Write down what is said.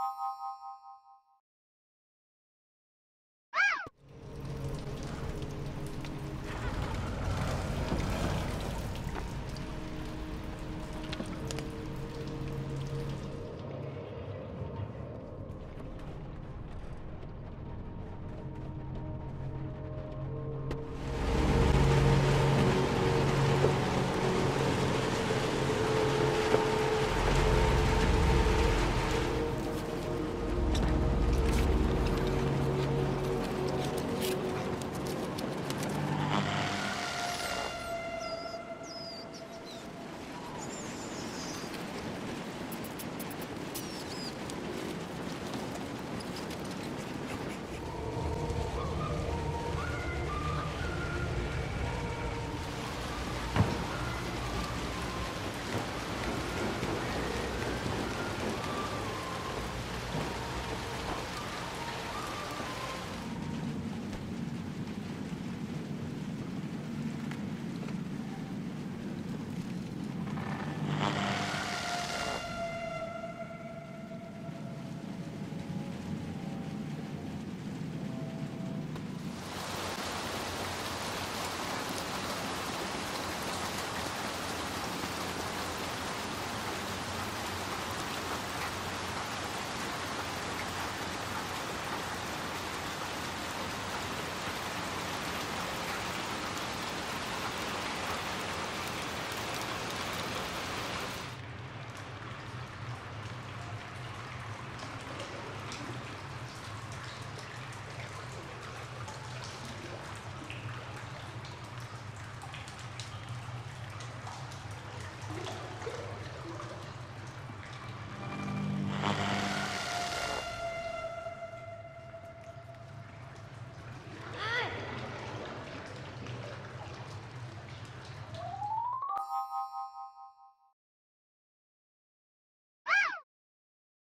Ha ha ha ha.